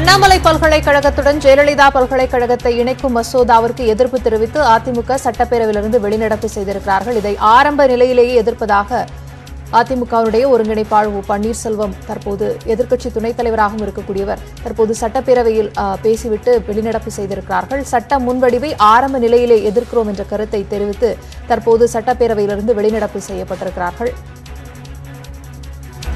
அண்ணாமலை பல்கலைக்கழகத்துடன் ஜெயலலிதா பல்கலைக்கழகத்தை இணைக்கும் மசோதாவிற்கு எதிர்ப்பு தெரிவித்து அதிமுக சட்டப்பேரவையிலிருந்து வெளிநடப்பு செய்திருக்கிறார்கள். இதை ஆரம்ப நிலையிலேயே எதிர்ப்பதாக அதிமுகவுடைய ஒருங்கிணைப்பாளர் ஓ பன்னீர்செல்வம் தற்போது எதிர்க்கட்சி துணைத் தலைவராகவும் இருக்கக்கூடியவர் தற்போது சட்டப்பேரவையில் பேசிவிட்டு வெளிநடப்பு செய்திருக்கிறார்கள். சட்ட முன்வடிவை ஆரம்ப நிலையிலே எதிர்க்கிறோம் என்ற கருத்தை தெரிவித்து தற்போது சட்டப்பேரவையிலிருந்து வெளிநடப்பு செய்யப்பட்டிருக்கிறார்கள்.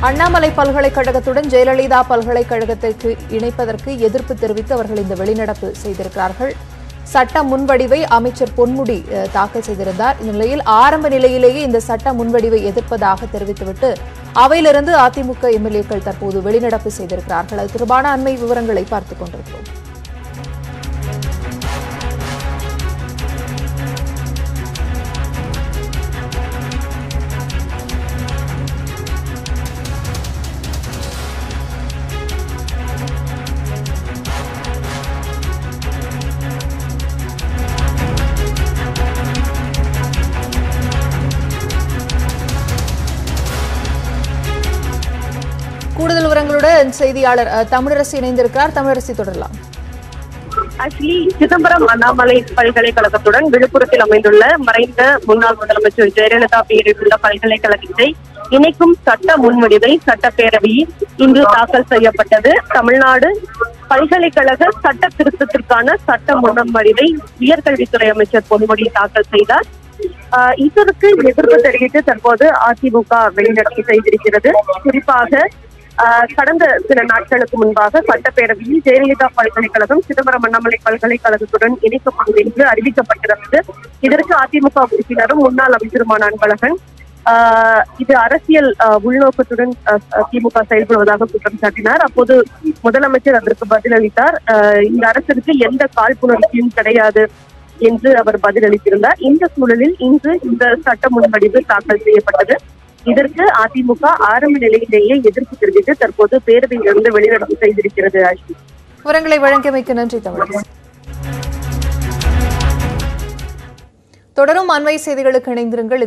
அண்ணாமலை பல்கலைக்கழகத்துடன் ஜெயலலிதா பல்கலைக்கழகத்திற்கு இணைப்பதற்கு எதிர்ப்பு தெரிவித்து அவர்கள் இந்த வெளிநடப்பு செய்திருக்கிறார்கள். சட்ட முன்வடிவை அமைச்சர் பொன்முடி தாக்கல் செய்திருந்தார். இந்த நிலையில் ஆரம்ப நிலையிலேயே இந்த சட்ட முன்வடிவை எதிர்ப்பதாக தெரிவித்துவிட்டு அவையிலிருந்து அதிமுக எம்எல்ஏக்கள் தற்போது வெளிநடப்பு செய்திருக்கிறார்கள். அது தொடர்பான அண்மை விவரங்களை பார்த்துக் கொண்டிருக்கிறோம். கூடுதல் விவரங்களுடன் செய்தியாளர் தமிழரசு இணைந்திருக்கிறார். தமிழரசி தொடரலாம். ஆக்சுவலி சிதம்பரம் அண்ணாமலை பல்கலைக்கழகத்துடன் விழுப்புரத்தில் அமைந்துள்ள மறைந்த முன்னாள் முதலமைச்சர் ஜெயலலிதா பெயரிட்டுள்ள பல்கலைக்கழகத்தை இணைக்கும் சட்ட முன்வடிவை சட்டப்பேரவையில் இன்று தாக்கல் செய்யப்பட்டது. தமிழ்நாடு பல்கலைக்கழக சட்ட திருத்தத்திற்கான சட்ட முன்வடிவை உயர்கல்வித்துறை அமைச்சர் பொன்முடி தாக்கல் செய்தார். ஆஹ் இதற்கு எதிர்ப்பு தெரிவித்து தற்போது அதிமுக வெளிநடப்பு செய்திருக்கிறது. குறிப்பாக கடந்த சில நாட்களுக்கு முன்பாக சட்டப்பேரவையில் ஜெயலலிதா பல்கலைக்கழகம் சிதம்பரம் அண்ணாமலை பல்கலைக்கழகத்துடன் இணைக்கப்படும் என்று அறிவிக்கப்பட்டிருந்தது. இதற்கு அதிமுக உறுப்பினரும் முன்னாள் அமைச்சருமான அன்பழகன் ஆஹ் இது அரசியல் ஆஹ் உள்நோக்கத்துடன் ஆஹ் திமுக செயல்படுவதாக குற்றம் சாட்டினார். அப்போது முதலமைச்சர் அதற்கு பதிலளித்தார். இந்த அரசிற்கு எந்த காழ்ப்புணர்ச்சியும் கிடையாது என்று அவர் பதிலளித்திருந்தார். இந்த சூழலில் இன்று இந்த சட்ட முன்வடிவு தாக்கல் செய்யப்பட்டது. இதற்கு அதிமுக ஆரம்ப நிலையிலேயே எதிர்ப்பு தெரிவித்து தற்போது பேரவையிலிருந்து வெளிநடப்பு செய்திருக்கிறது ஆஷ்மி விவரங்களை வழங்கியமைக்கு நன்றி தமிழரசி. தொடரும் அண்மை செய்திகளுக்கு இணைந்திருங்கள்.